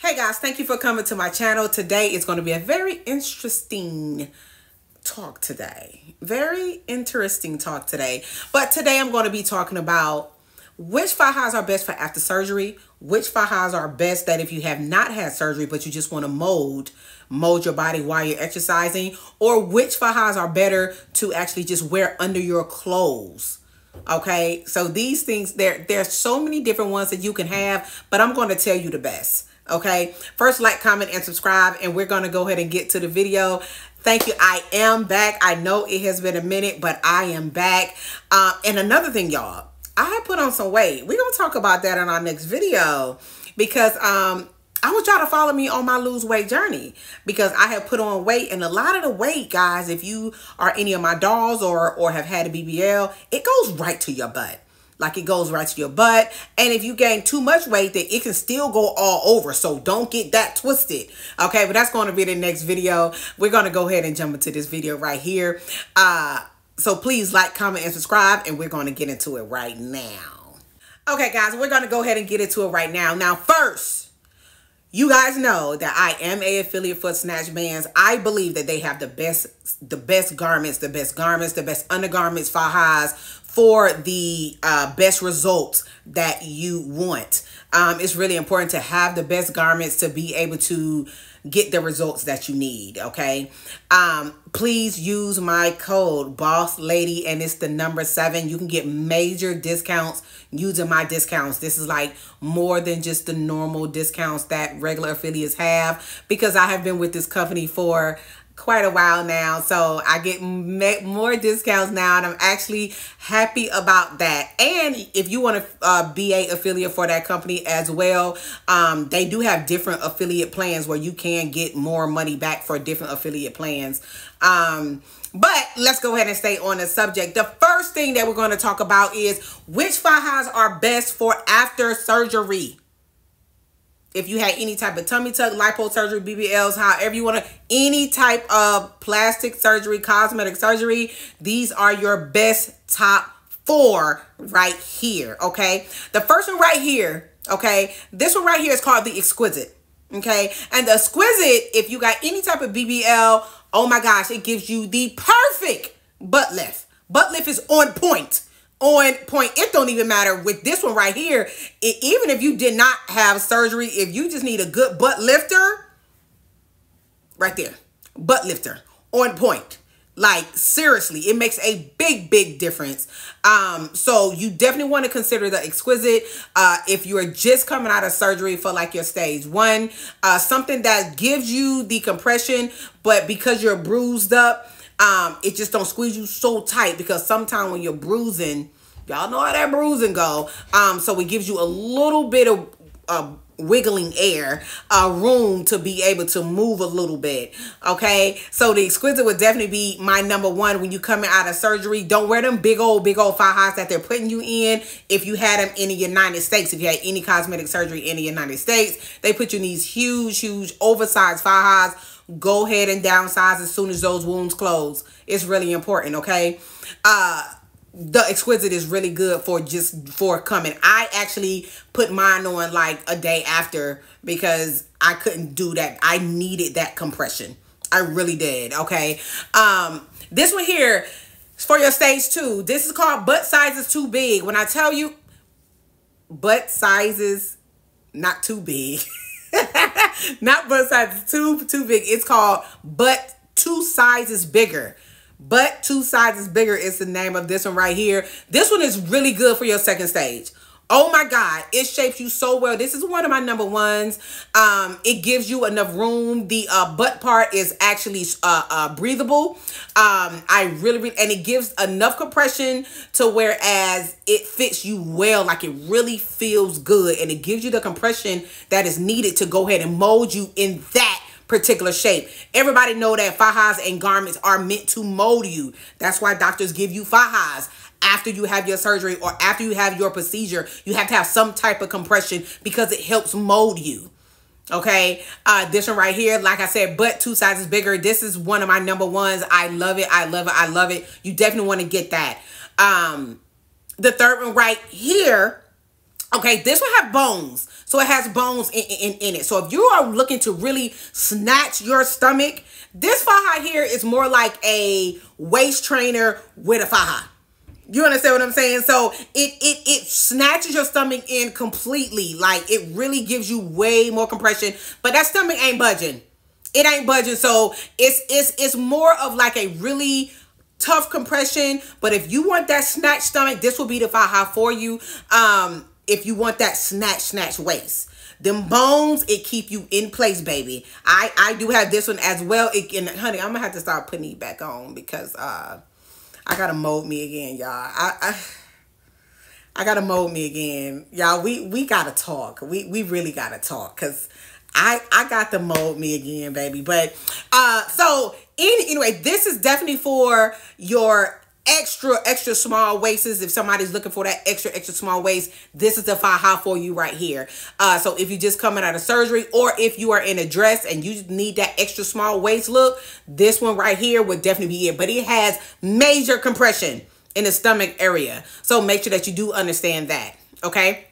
Hey guys, thank you for coming to my channel. Today is going to be a very interesting talk today. Very interesting talk today. But today I'm going to be talking about which fajas are best for after surgery, which fajas are best that if you have not had surgery but you just want to mold, mold your body while you're exercising, or which fajas are better to actually just wear under your clothes. Okay, so these things, there, there's so many different ones that you can have, but I'm going to tell you the best okay? First like comment and subscribe and we're going to go ahead and get to the video. Thank you. I am back. I know it has been a minute but i am back. Uh, and another thing y'all i put on some weight. We're going to talk about that in our next video because um I want y'all to follow me on my lose weight journey because I have put on weight and a lot of the weight, guys, if you are any of my dolls or, or have had a BBL, it goes right to your butt. Like it goes right to your butt. And if you gain too much weight, then it can still go all over. So don't get that twisted. Okay, but that's going to be the next video. We're going to go ahead and jump into this video right here. Uh, so please like, comment, and subscribe. And we're going to get into it right now. Okay, guys, we're going to go ahead and get into it right now. Now, first, you guys know that I am a affiliate for Snatch Bans. I believe that they have the best the best garments, the best garments, the best undergarments, fajas for the uh, best results that you want. Um, it's really important to have the best garments to be able to get the results that you need okay? Um please use my code boss lady and it's the number seven. You can get major discounts using my discounts. This is like more than just the normal discounts that regular affiliates have because i have been with this company for quite a while now. So I get more discounts now and I'm actually happy about that. And if you want to uh, be a affiliate for that company as well, um, they do have different affiliate plans where you can get more money back for different affiliate plans. Um, but let's go ahead and stay on the subject. The first thing that we're going to talk about is which fajas are best for after surgery if you had any type of tummy tuck, liposurgery, BBLs, however you want to, any type of plastic surgery, cosmetic surgery, these are your best top four right here, okay? The first one right here, okay? This one right here is called the Exquisite, okay? And the Exquisite, if you got any type of BBL, oh my gosh, it gives you the perfect butt lift. Butt lift is on point on point. It don't even matter with this one right here. It, even if you did not have surgery, if you just need a good butt lifter, right there, butt lifter on point. Like seriously, it makes a big, big difference. Um, so you definitely want to consider the exquisite. Uh, if you're just coming out of surgery for like your stage one, uh, something that gives you the compression, but because you're bruised up, um, it just don't squeeze you so tight because sometimes when you're bruising, y'all know how that bruising go. Um, so it gives you a little bit of uh, wiggling air, uh, room to be able to move a little bit. Okay, so the exquisite would definitely be my number one when you coming out of surgery. Don't wear them big old, big old fajas that they're putting you in. If you had them in the United States, if you had any cosmetic surgery in the United States, they put you in these huge, huge oversized fajas go ahead and downsize as soon as those wounds close. It's really important, okay? Uh the exquisite is really good for just for coming. I actually put mine on like a day after because I couldn't do that. I needed that compression. I really did, okay? Um this one here is for your stage 2. This is called butt sizes too big. When I tell you butt sizes not too big. Not butt size too too big. It's called butt two sizes bigger. But two sizes bigger is the name of this one right here. This one is really good for your second stage. Oh my God, it shapes you so well. This is one of my number ones. Um, it gives you enough room. The uh, butt part is actually uh, uh, breathable. Um, I really, really, and it gives enough compression to whereas it fits you well, like it really feels good. And it gives you the compression that is needed to go ahead and mold you in that particular shape. Everybody know that fajas and garments are meant to mold you. That's why doctors give you fajas after you have your surgery or after you have your procedure, you have to have some type of compression because it helps mold you. Okay, uh, this one right here, like I said, but two sizes bigger. This is one of my number ones. I love it. I love it. I love it. You definitely want to get that. Um, the third one right here Okay, this one have bones. So it has bones in, in, in it. So if you are looking to really snatch your stomach, this faja here is more like a waist trainer with a faja. You understand what I'm saying? So it it it snatches your stomach in completely. Like it really gives you way more compression. But that stomach ain't budging. It ain't budging. So it's it's it's more of like a really tough compression. But if you want that snatch stomach, this will be the faja for you. Um, if you want that snatch, snatch waist. Them bones, it keep you in place, baby. I, I do have this one as well. It, and honey, I'm gonna have to start putting it back on because uh I gotta mold me again, y'all. I, I I gotta mold me again. Y'all, we we gotta talk. We we really gotta talk because I I got to mold me again, baby. But uh so in, anyway, this is definitely for your extra, extra small waists. If somebody's looking for that extra, extra small waist, this is the faja for you right here. Uh, so if you're just coming out of surgery or if you are in a dress and you need that extra small waist look, this one right here would definitely be it. But it has major compression in the stomach area. So make sure that you do understand that. Okay.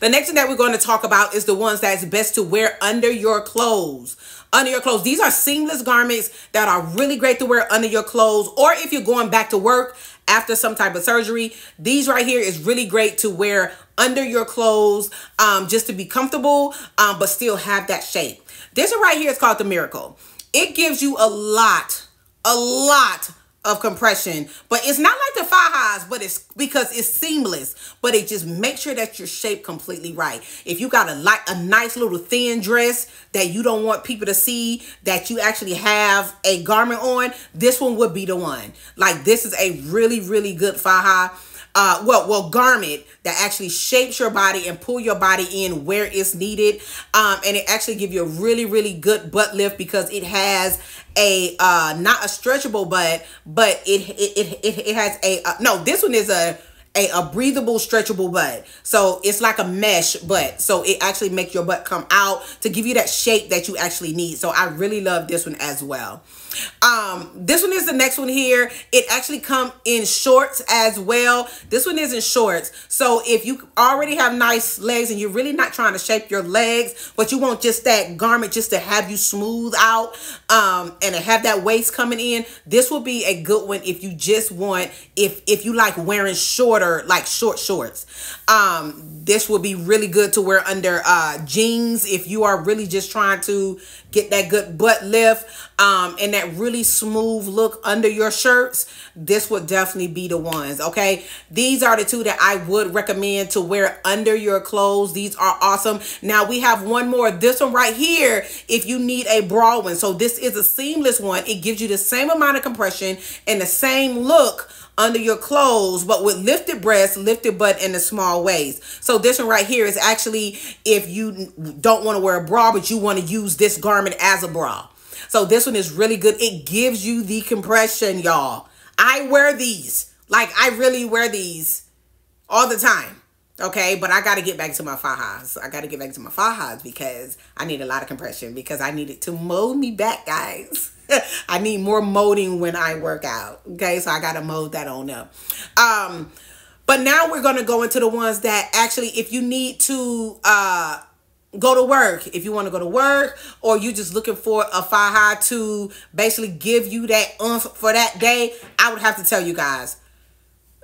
The next thing that we're going to talk about is the ones that's best to wear under your clothes. Under your clothes. These are seamless garments that are really great to wear under your clothes or if you're going back to work after some type of surgery. These right here is really great to wear under your clothes um, just to be comfortable um, but still have that shape. This one right here is called the Miracle. It gives you a lot, a lot of compression. But it's not like the fajas, but it's because it's seamless. But it just makes sure that you're shaped completely right. If you got a like a nice little thin dress that you don't want people to see that you actually have a garment on, this one would be the one. Like this is a really, really good faja uh, well, well, garment that actually shapes your body and pull your body in where it's needed. Um, and it actually give you a really, really good butt lift because it has a, uh, not a stretchable butt, but it, it, it, it has a, uh, no, this one is a, a, a breathable, stretchable butt. So it's like a mesh butt. So it actually makes your butt come out to give you that shape that you actually need. So I really love this one as well. Um, this one is the next one here. It actually come in shorts as well. This one is in shorts. So if you already have nice legs and you're really not trying to shape your legs, but you want just that garment just to have you smooth out um, and have that waist coming in, this will be a good one if you just want, if, if you like wearing shorter, like short shorts. Um, this will be really good to wear under uh, jeans if you are really just trying to get that good butt lift um, and that really smooth look under your shirts, this would definitely be the ones, okay? These are the two that I would recommend to wear under your clothes. These are awesome. Now, we have one more. This one right here, if you need a bra one. So this is a seamless one. It gives you the same amount of compression and the same look under your clothes, but with lifted breasts, lifted butt, in a small waist. So this one right here is actually if you don't want to wear a bra, but you want to use this garment as a bra. So this one is really good. It gives you the compression, y'all. I wear these. Like, I really wear these all the time. Okay, but I got to get back to my fajas. I got to get back to my fajas because I need a lot of compression because I need it to mold me back, guys. I need more molding when I work out. Okay, so I got to mold that on up. Um, but now we're to go into the ones that actually, if you need to uh, go to work, if you want to go to work, or you're just looking for a faja to basically give you that umph for that day, I would have to tell you guys,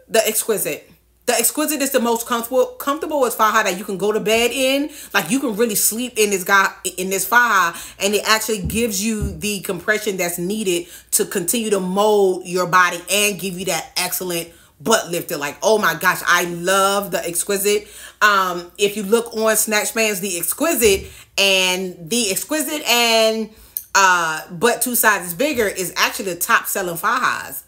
the exquisite the exquisite is the most comfortable comfortable is faja that you can go to bed in. Like you can really sleep in this guy in this faja and it actually gives you the compression that's needed to continue to mold your body and give you that excellent butt lifter. Like, oh my gosh, I love the exquisite. Um, if you look on Snatch Bans, the exquisite and the exquisite and uh butt two sizes bigger is actually the top selling fajas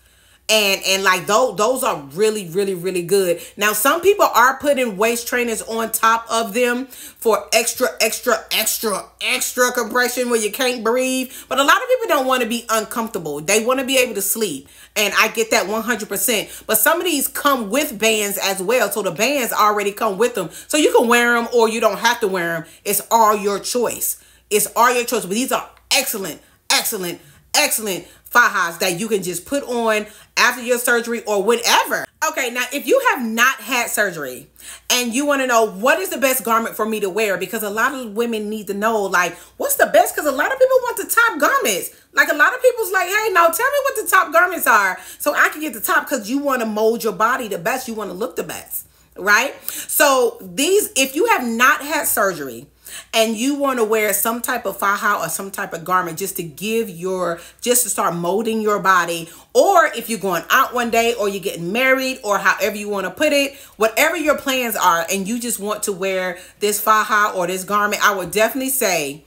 and and like those those are really really really good. Now some people are putting waist trainers on top of them for extra extra extra extra compression where you can't breathe. But a lot of people don't want to be uncomfortable. They want to be able to sleep. And i get that 100% but some of these come with bands as well. So the bands already come with them. So you can wear them or you don't have to wear them it's all your choice. It's all your choice. But these are excellent excellent excellent fajas that you can just put on after your surgery or whenever. Okay, now if you have not had surgery and you want to know what is the best garment for me to wear, because a lot of women need to know, like, what's the best? Because a lot of people want the top garments. Like, a lot of people's like, hey, now tell me what the top garments are so I can get the top because you want to mold your body the best. You want to look the best, right? So, these, if you have not had surgery, and you want to wear some type of faja or some type of garment just to give your just to start molding your body or if you're going out one day or you're getting married or however you want to put it whatever your plans are and you just want to wear this faja or this garment i would definitely say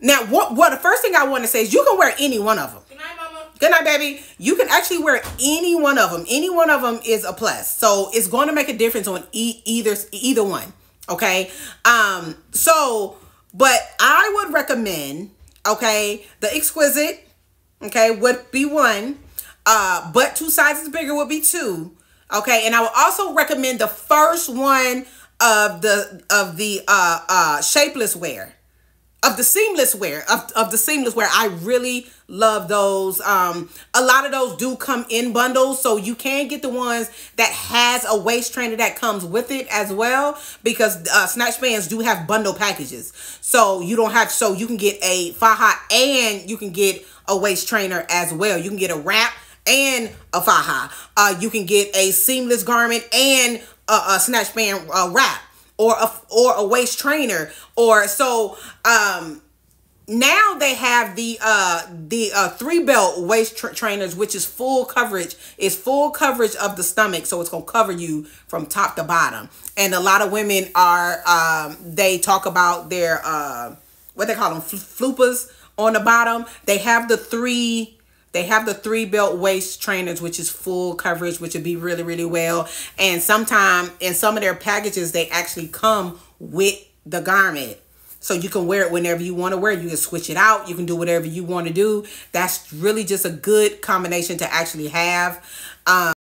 now what what the first thing i want to say is you can wear any one of them Good night, mama. Good night, baby. You can actually wear any one of them. Any one of them is a plus. So it's going to make a difference on e either either one. Okay. Um, so, but I would recommend, okay, the exquisite, okay, would be one. Uh, but two sizes bigger would be two. Okay, and I would also recommend the first one of the of the uh uh shapeless wear of the seamless wear of, of the seamless wear i really love those. Um a lot of those do come in bundles so you can get the ones that has a waist trainer that comes with it as well because uh snatch bans do have bundle packages. So you don't have so you can get a faja and you can get a waist trainer as well. You can get a wrap and a faja uh you can get a seamless garment and a, a snatch band uh, wrap or a or a waist trainer or so um now they have the uh the uh three belt waist tra trainers which is full coverage is full coverage of the stomach so it's gonna cover you from top to bottom. And a lot of women are um they talk about their uh what they call them fupas on the bottom. They have the three they have the three belt waist trainers, which is full coverage, which would be really, really well. And sometime in some of their packages, they actually come with the garment. So you can wear it whenever you want to wear it. You can switch it out. You can do whatever you want to do. That's really just a good combination to actually have. Um,